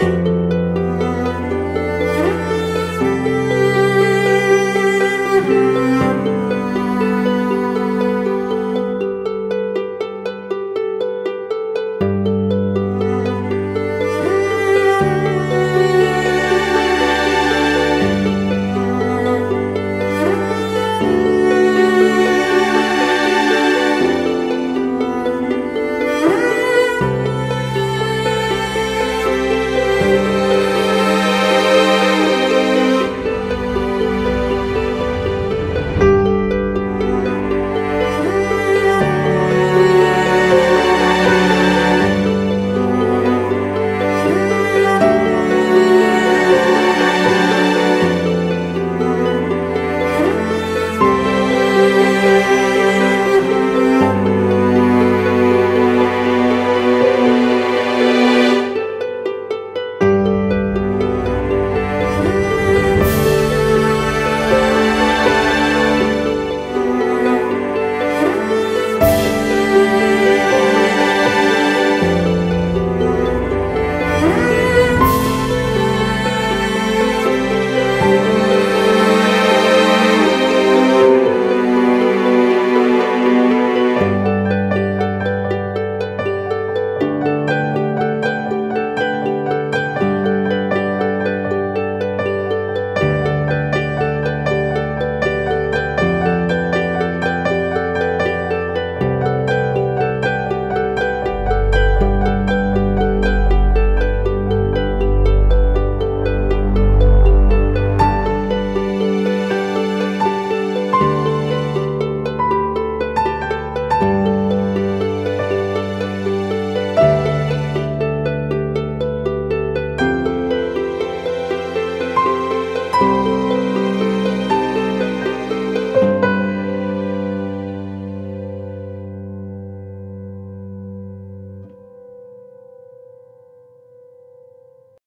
Bye.